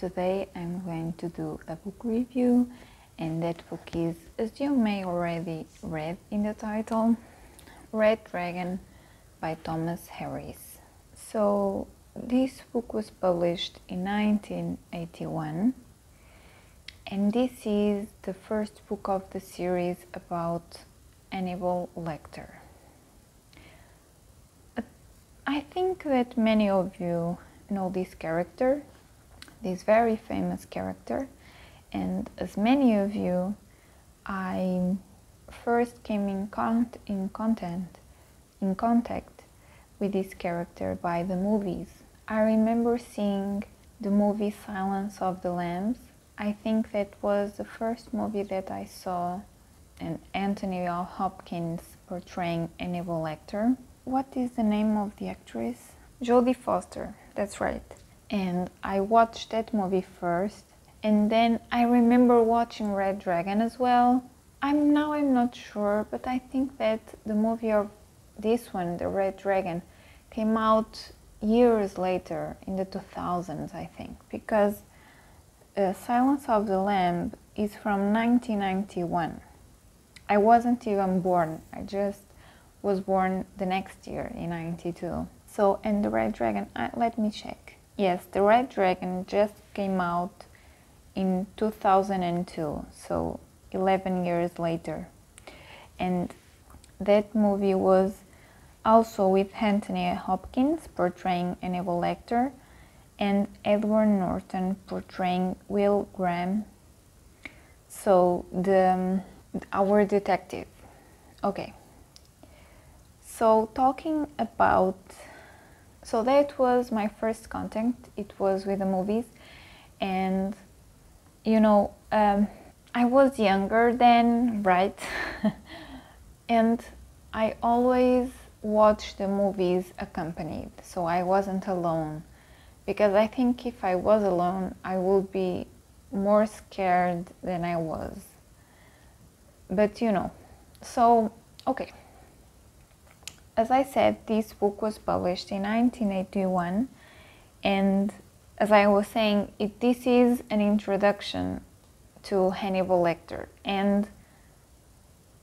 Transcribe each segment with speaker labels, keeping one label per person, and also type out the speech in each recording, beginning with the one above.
Speaker 1: today I'm going to do a book review and that book is, as you may already read in the title, Red Dragon by Thomas Harris. So this book was published in 1981 and this is the first book of the series about Hannibal Lecter. I think that many of you know this character, this very famous character, and as many of you, I first came in, con- in content, in contact with this character by the movies. I remember seeing the movie Silence of the Lambs. I think that was the first movie that I saw, and Anthony Hopkins portraying Hannibal Lecter what is the name of the actress? Jodie Foster, that's right. And I watched that movie first, and then I remember watching Red Dragon as well. I'm now I'm not sure, but I think that the movie of this one, The Red Dragon, came out years later in the 2000s, I think, because uh, Silence of the Lamb is from 1991. I wasn't even born. I just was born the next year in 92. So, and the Red Dragon, uh, let me check. Yes, the Red Dragon just came out in 2002, so 11 years later. And that movie was also with Anthony Hopkins portraying Hannibal Lecter and Edward Norton portraying Will Graham. So the our detective. Okay. So talking about so that was my first contact. It was with the movies, and you know um, I was younger then, right? and I always watched the movies accompanied, so I wasn't alone. Because I think if I was alone, I would be more scared than I was. But you know, so okay. As I said, this book was published in 1981, and as I was saying, it, this is an introduction to Hannibal Lecter, and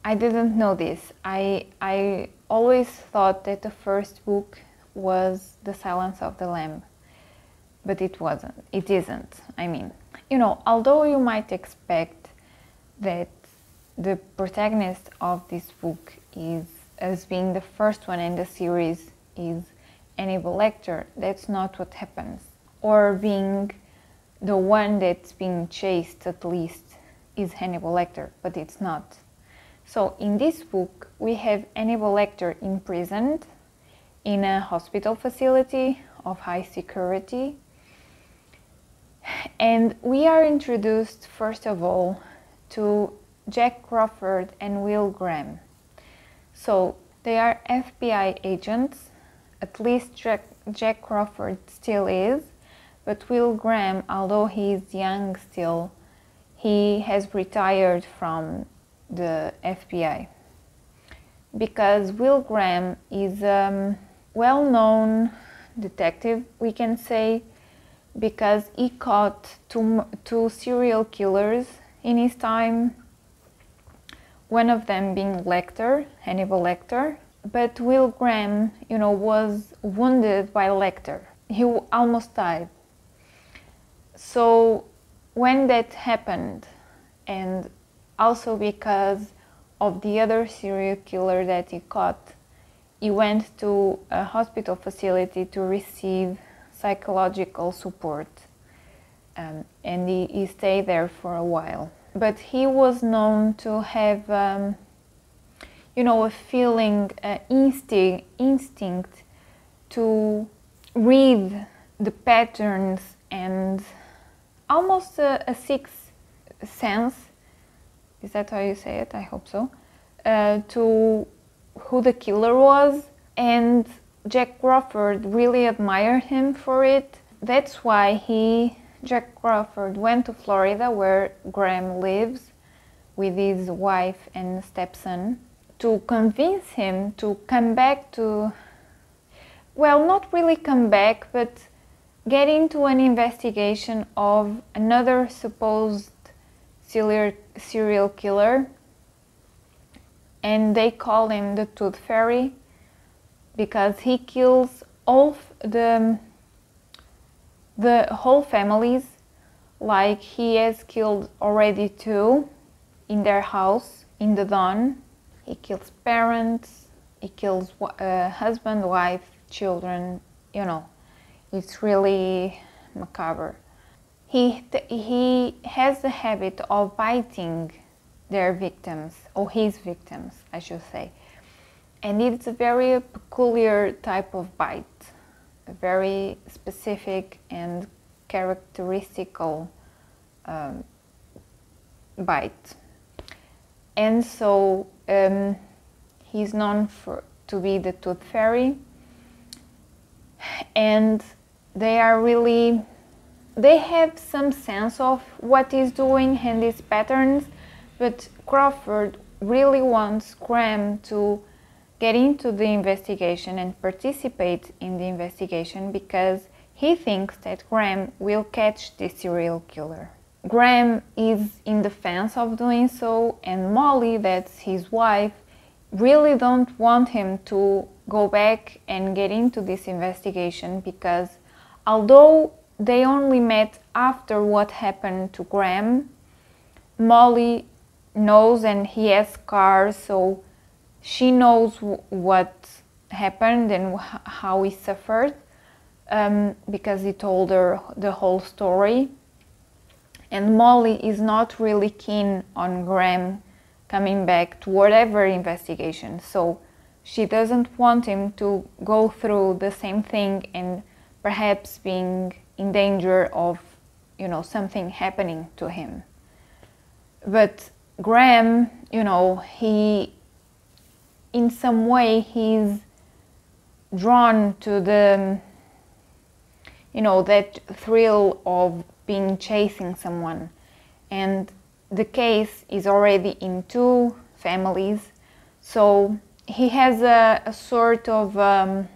Speaker 1: I didn't know this. I I always thought that the first book was The Silence of the Lamb, but it wasn't. It isn't. I mean, you know, although you might expect that the protagonist of this book is as being the first one in the series is Hannibal Lecter. That's not what happens. Or being the one that's being chased at least is Hannibal Lecter, but it's not. So in this book, we have Hannibal Lecter imprisoned in a hospital facility of high security. And we are introduced, first of all, to Jack Crawford and Will Graham. So they are FBI agents, at least Jack, Jack Crawford still is, but Will Graham, although he is young still, he has retired from the FBI. Because Will Graham is um, a well known detective, we can say, because he caught two, two serial killers in his time one of them being Lecter, Hannibal Lecter. But Will Graham, you know, was wounded by Lecter. He almost died. So when that happened, and also because of the other serial killer that he caught, he went to a hospital facility to receive psychological support. Um, and he, he stayed there for a while but he was known to have, um, you know, a feeling, uh, instinct, instinct to read the patterns and almost a, a sixth sense. Is that how you say it? I hope so. Uh, to who the killer was, and Jack Crawford really admired him for it. That's why he, Jack Crawford, went to Florida where Graham lives with his wife and stepson to convince him to come back to, well, not really come back, but get into an investigation of another supposed serial, serial killer. And they call him the Tooth Fairy because he kills all the, the whole families like he has killed already two in their house in the dawn he kills parents he kills uh, husband wife children you know. It's really macabre. He he has the habit of biting their victims or his victims i should say. And it's a very peculiar type of bite. a very specific and characteristical um, bite. And so um, he's known for to be the tooth fairy. And they are really they have some sense of what he's doing and his patterns but crawford really wants graham to get into the investigation and participate in the investigation because he thinks that graham will catch the serial killer. Graham is in defense of doing so, and Molly, that's his wife, really don't want him to go back and get into this investigation because although they only met after what happened to Graham, Molly knows and he has scars, so she knows what happened and how he suffered um, because he told her the whole story and Molly is not really keen on Graham coming back to whatever investigation. So she doesn't want him to go through the same thing and perhaps being in danger of, you know, something happening to him. But Graham, you know, he in some way he's drawn to the you know that thrill of being chasing someone. And the case is already in two families. So he has a, a sort of um,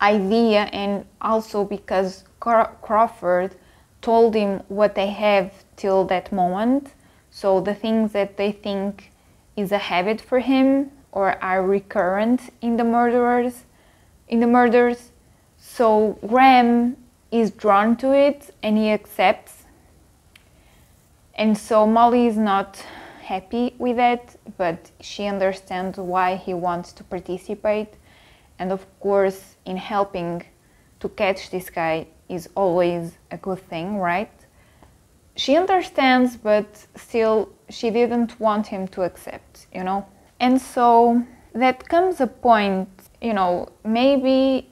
Speaker 1: idea, and also because Crawford told him what they have till that moment. So the things that they think is a habit for him or are recurrent in the murderers, in the murders. So Graham is drawn to it and he accepts. And so Molly is not happy with it, but she understands why he wants to participate. And of course, in helping to catch this guy is always a good thing, right? She understands, but still, she didn't want him to accept, you know? And so that comes a point, you know, maybe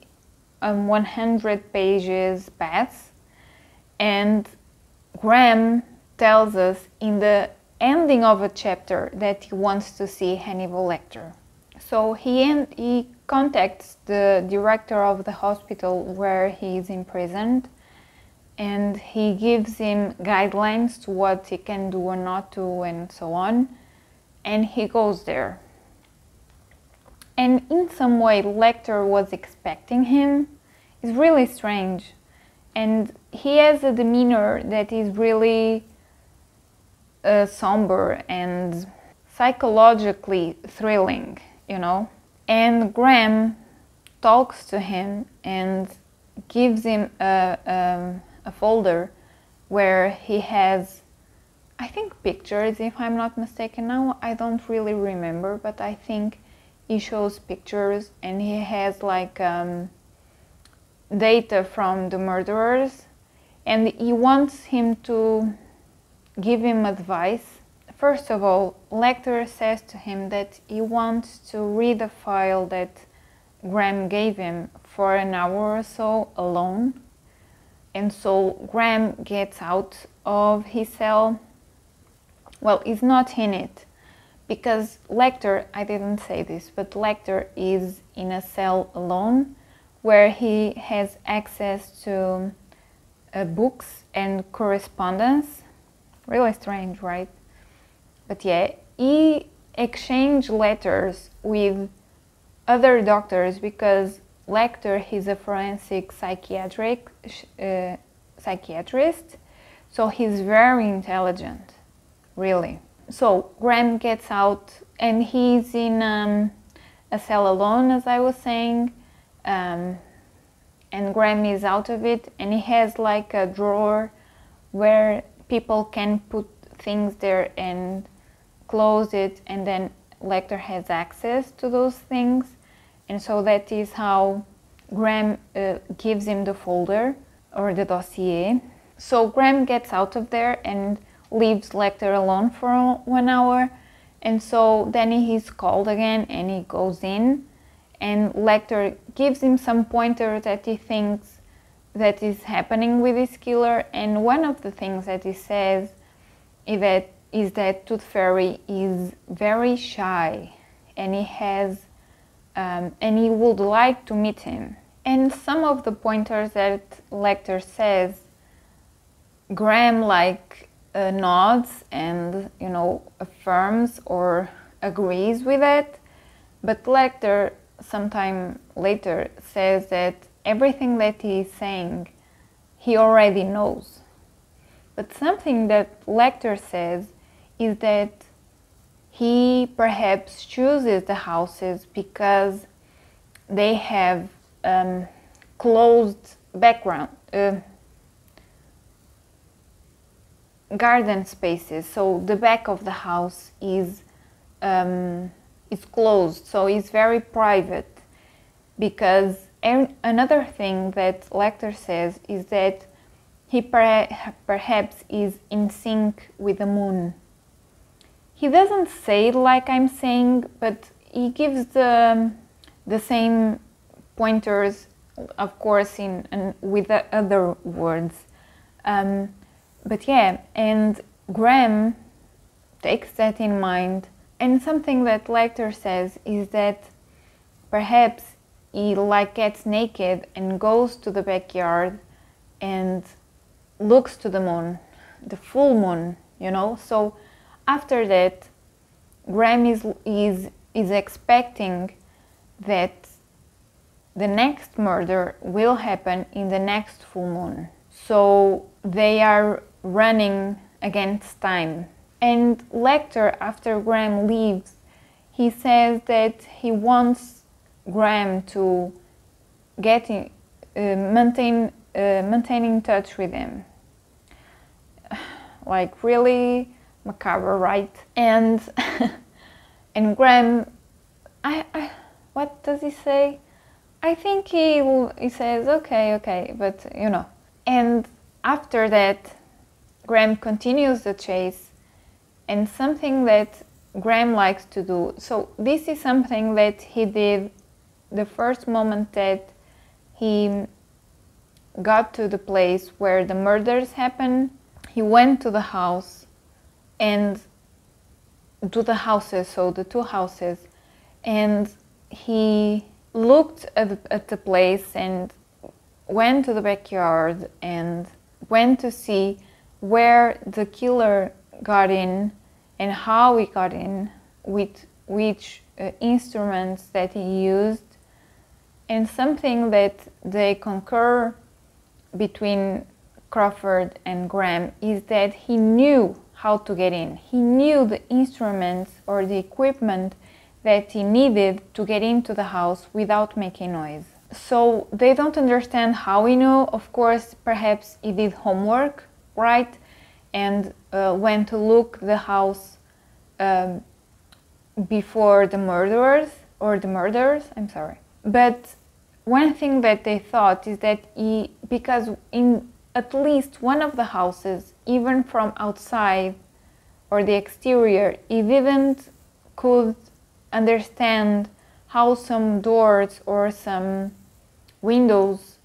Speaker 1: um, 100 pages pass and Graham tells us in the ending of a chapter that he wants to see Hannibal Lecter. So he, he contacts the director of the hospital where he is imprisoned and he gives him guidelines to what he can do or not do and so on. And he goes there and in some way Lecter was expecting him it's really strange and he has a demeanor that is really uh, somber and psychologically thrilling, you know. And Graham talks to him and gives him a, um, a folder where he has, I think, pictures, if I'm not mistaken. Now I don't really remember, but I think he shows pictures and he has like um, data from the murderers and he wants him to give him advice. First of all, Lecter says to him that he wants to read a file that Graham gave him for an hour or so alone. And so Graham gets out of his cell. Well, he's not in it because Lecter, I didn't say this, but Lecter is in a cell alone where he has access to uh, books and correspondence. Really strange, right? But yeah, he exchanged letters with other doctors because Lecter he's a forensic psychiatric uh, psychiatrist, so he's very intelligent, really. So Graham gets out and he's in um, a cell alone, as I was saying, um, and Graham is out of it, and he has like a drawer where people can put things there and close it, and then Lecter has access to those things, and so that is how Graham uh, gives him the folder or the dossier. So Graham gets out of there and leaves Lecter alone for one hour, and so then he's called again and he goes in and Lecter gives him some pointers that he thinks that is happening with this killer. And one of the things that he says is that, is that Tooth Fairy is very shy and he has um, and he would like to meet him. And some of the pointers that Lecter says, Graham like uh, nods and you know affirms or agrees with it, but Lecter sometime later says that everything that he is saying he already knows. But something that Lecter says is that he perhaps chooses the houses because they have um, closed background, uh, garden spaces. So the back of the house is um, is closed, so it's very private. Because another thing that Lecter says is that he perhaps is in sync with the moon. He doesn't say it like I'm saying, but he gives the, the same pointers, of course, in, with other words. Um, but yeah, and Graham takes that in mind and something that Lecter says is that perhaps he like gets naked and goes to the backyard and looks to the moon, the full moon, you know. So after that, Graham is is is expecting that the next murder will happen in the next full moon. So they are running against time. And Lecter, after Graham leaves, he says that he wants Graham to get in, uh, maintain uh, maintaining touch with him. Like really macabre, right? And and Graham, I, I what does he say? I think he he says okay, okay, but you know. And after that, Graham continues the chase and something that Graham likes to do. So this is something that he did the first moment that he got to the place where the murders happened. He went to the house and to the houses, so the two houses, and he looked at the, at the place and went to the backyard and went to see where the killer got in and how he got in, with which uh, instruments that he used, and something that they concur between Crawford and Graham is that he knew how to get in. He knew the instruments or the equipment that he needed to get into the house without making noise. So they don't understand how he knew. Of course, perhaps he did homework, right? and uh, went to look the house um, before the murderers or the murderers. I'm sorry, but one thing that they thought is that he because in at least one of the houses, even from outside or the exterior, he didn't could understand how some doors or some windows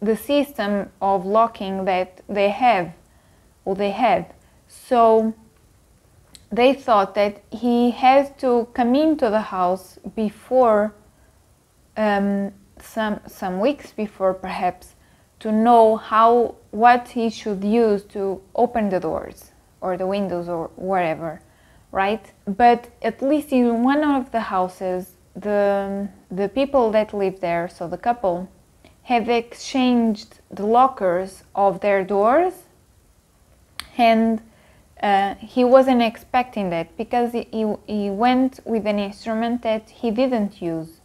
Speaker 1: the system of locking that they have or they had. So they thought that he has to come into the house before um, some some weeks before perhaps to know how what he should use to open the doors or the windows or whatever right? But at least in one of the houses the the people that live there so the couple have exchanged the lockers of their doors and uh, he wasn't expecting that because he, he went with an instrument that he didn't use.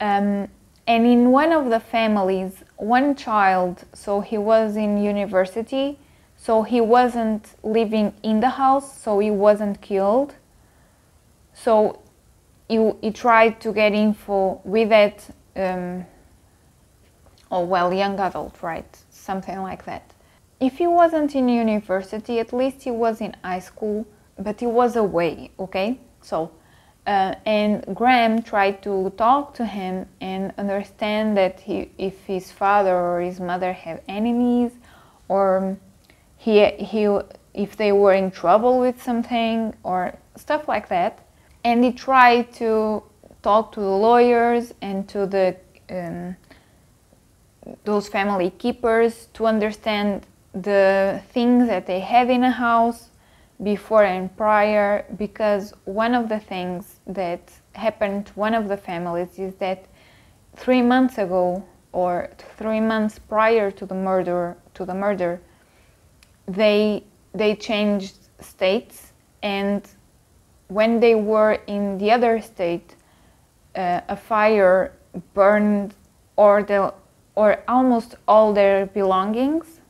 Speaker 1: Um, and in one of the families, one child, so he was in university, so he wasn't living in the house, so he wasn't killed. So he, he tried to get info with that, um, oh well, young adult, right? Something like that. If he wasn't in university, at least he was in high school, but he was away, okay? So uh, and Graham tried to talk to him and understand that he, if his father or his mother have enemies, or he, he, if they were in trouble with something, or stuff like that. And he tried to talk to the lawyers and to the um, those family keepers to understand the things that they have in a house before and prior because one of the things that happened to one of the families is that three months ago or three months prior to the murder to the murder they they changed states. And when they were in the other state uh, a fire burned or the or almost all their belongings.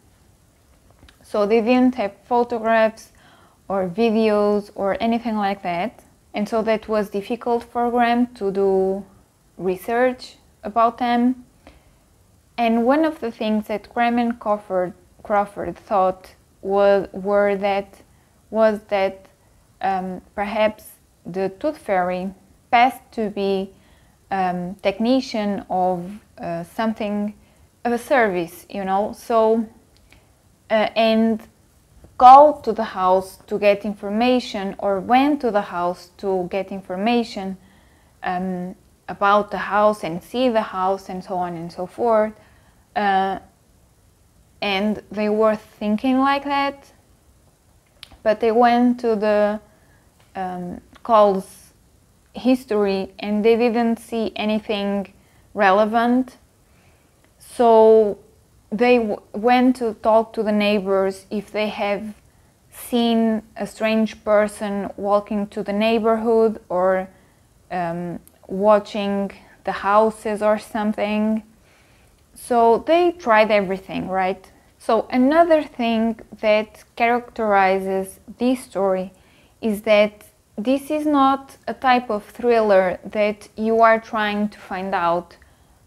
Speaker 1: So they didn't have photographs or videos or anything like that. And so that was difficult for Graham to do research about them. And one of the things that Graham and Crawford, Crawford thought was, were that, was that um, perhaps the tooth fairy passed to be um, technician of uh, something of a service, you know. So, uh, and called to the house to get information or went to the house to get information um, about the house and see the house and so on and so forth. Uh, and they were thinking like that, but they went to the um, calls history and they didn't see anything relevant. So they went to talk to the neighbors if they have seen a strange person walking to the neighborhood or um, watching the houses or something. So they tried everything, right? So another thing that characterizes this story is that this is not a type of thriller that you are trying to find out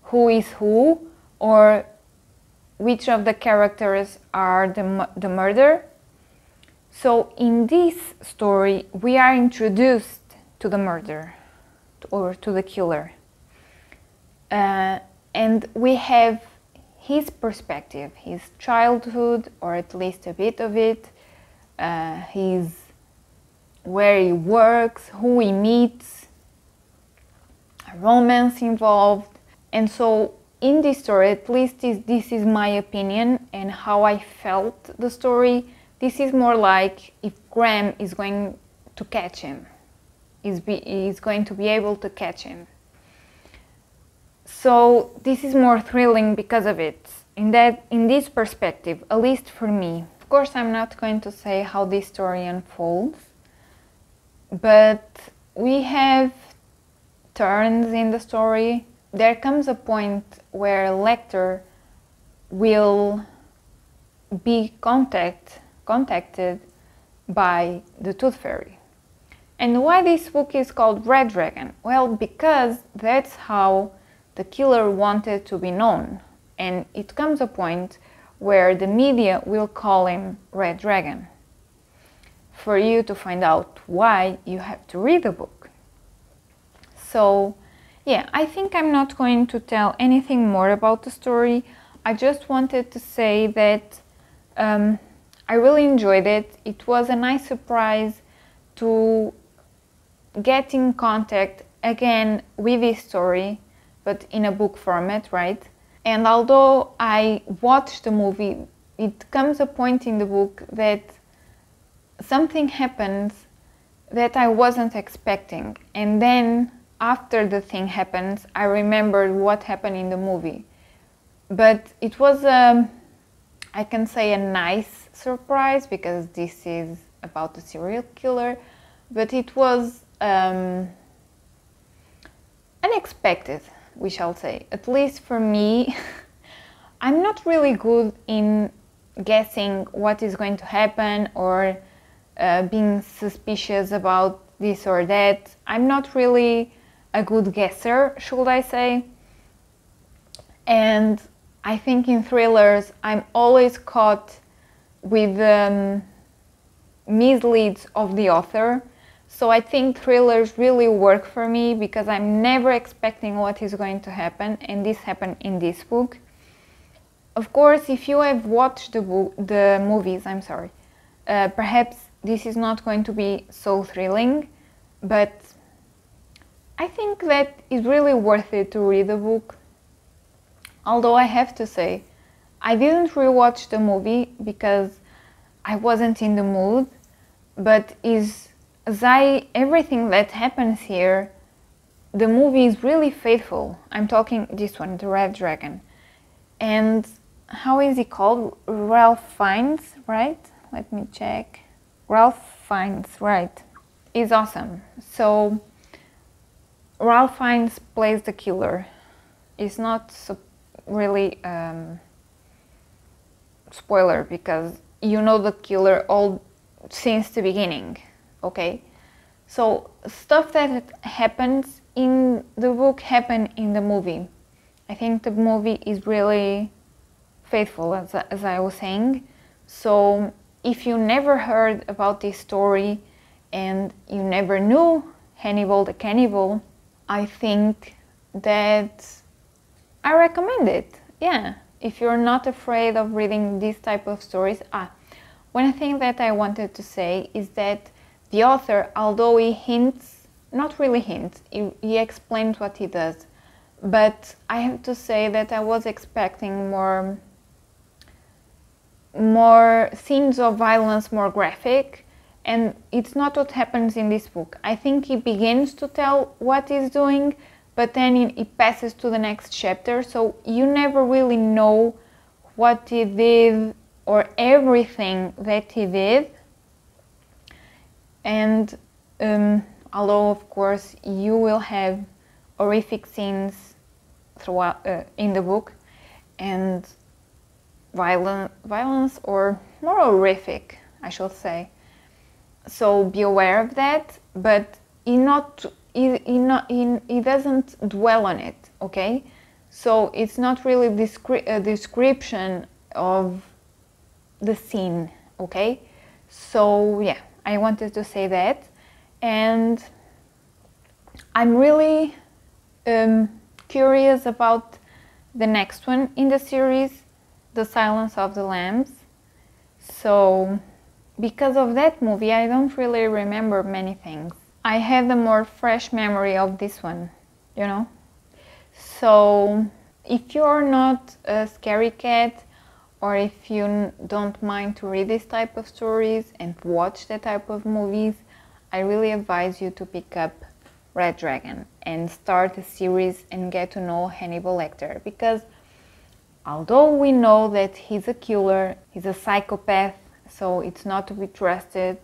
Speaker 1: who is who or which of the characters are the, the murder. So in this story, we are introduced to the murder or to the killer. Uh, and we have his perspective, his childhood, or at least a bit of it, uh, his where he works, who he meets, a romance involved. And so in this story, at least this, this is my opinion and how I felt the story. This is more like if Graham is going to catch him, is, be, is going to be able to catch him. So this is more thrilling because of it. In that, in this perspective, at least for me. Of course, I'm not going to say how this story unfolds, but we have turns in the story there comes a point where a Lecter will be contact, contacted by the Tooth Fairy. And why this book is called Red Dragon? Well, because that's how the killer wanted to be known. And it comes a point where the media will call him Red Dragon. For you to find out why, you have to read the book. So, yeah, I think I'm not going to tell anything more about the story. I just wanted to say that um, I really enjoyed it. It was a nice surprise to get in contact again with this story, but in a book format, right? And although I watched the movie, it comes a point in the book that something happens that I wasn't expecting. And then after the thing happens, I remembered what happened in the movie. But it was, um, I can say, a nice surprise because this is about a serial killer. But it was um, unexpected, we shall say. At least for me, I'm not really good in guessing what is going to happen or uh, being suspicious about this or that. I'm not really a good guesser, should I say. And I think in thrillers, I'm always caught with um, misleads of the author. So I think thrillers really work for me because I'm never expecting what is going to happen, and this happened in this book. Of course, if you have watched the book, the movies, I'm sorry, uh, perhaps this is not going to be so thrilling, but I think that it's really worth it to read the book. Although I have to say, I didn't rewatch the movie because I wasn't in the mood, but is as I everything that happens here, the movie is really faithful. I'm talking this one, The Red Dragon. And how is he called? Ralph Fiennes, right? Let me check. Ralph Fiennes, right, is awesome. So Ralph Fiennes plays the killer. It's not really um, spoiler because you know the killer all since the beginning. Okay, so stuff that happens in the book happen in the movie. I think the movie is really faithful, as, as I was saying. So if you never heard about this story and you never knew Hannibal the Cannibal, I think that I recommend it. Yeah, if you're not afraid of reading this type of stories. Ah, one thing that I wanted to say is that the author, although he hints, not really hints, he, he explains what he does, but I have to say that I was expecting more more scenes of violence, more graphic, and it's not what happens in this book. I think he begins to tell what he's doing, but then he passes to the next chapter, so you never really know what he did or everything that he did. And um, although, of course, you will have horrific scenes throughout uh, in the book, and violent, violence or more horrific, I should say. So be aware of that, but he not he, he not he, he doesn't dwell on it. Okay, so it's not really descri- a description of the scene. Okay, so yeah, I wanted to say that, and I'm really um, curious about the next one in the series the Silence of the Lambs. So, because of that movie, I don't really remember many things. I had a more fresh memory of this one, you know? So, if you're not a scary cat, or if you don't mind to read this type of stories and watch that type of movies, I really advise you to pick up Red Dragon and start a series and get to know Hannibal Lecter because although we know that he's a killer, he's a psychopath, so it's not to be trusted,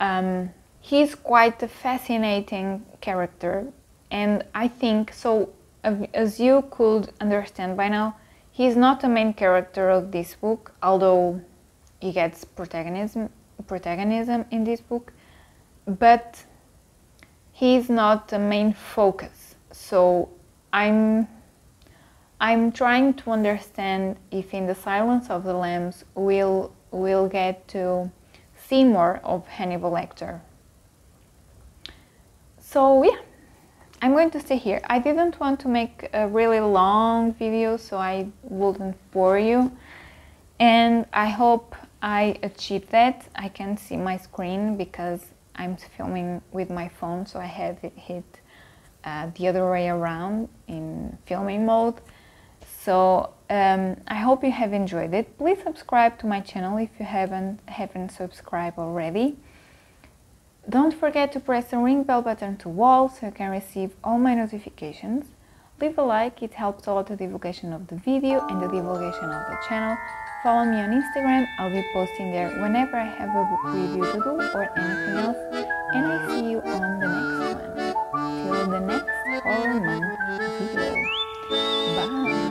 Speaker 1: um, he's quite a fascinating character. And I think, so as you could understand by now, he's not the main character of this book, although he gets protagonism, protagonism in this book, but he's not the main focus. So I'm I'm trying to understand if in the Silence of the Lambs we'll, we'll get to see more of Hannibal Lecter. So yeah, I'm going to stay here. I didn't want to make a really long video so I wouldn't bore you. And I hope I achieved that. I can see my screen because I'm filming with my phone so I have it hit uh, the other way around in filming mode. So um, I hope you have enjoyed it. Please subscribe to my channel if you haven't haven't subscribed already. Don't forget to press the ring bell button to all so you can receive all my notifications. Leave a like, it helps a lot the divulgation of the video and the divulgation of the channel. Follow me on Instagram, I'll be posting there whenever I have a book review to do or anything else. And I see you on the next one. Till the next horror month video. Bye!